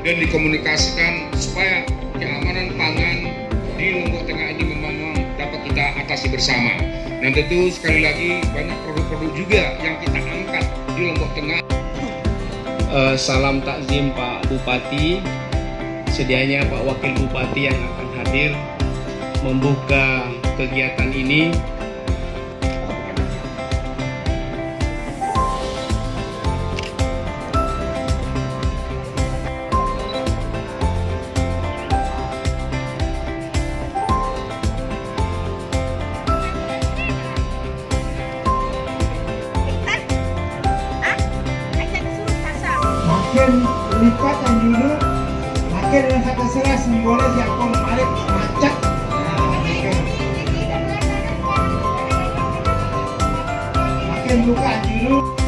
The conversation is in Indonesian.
dan dikomunikasikan supaya keamanan pangan di Lombok Tengah ini memang dapat kita atasi bersama. Dan tentu sekali lagi banyak produk-produk juga yang kita angkat di Lombok Tengah. Uh, salam takzim Pak Bupati, sedianya Pak Wakil Bupati yang akan hadir membuka kegiatan ini kemudian lipatan dulu pakai dengan kata serah simbolnya siapa menarik macet nah, makin buka dulu